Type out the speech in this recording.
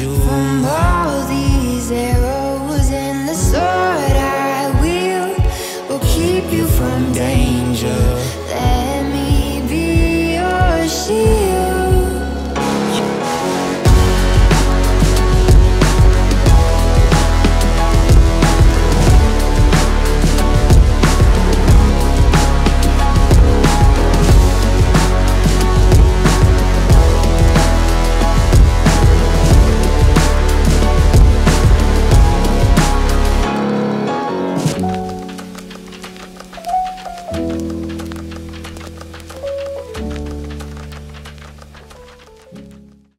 you. From all these arrows and the sword I wield will keep you from danger.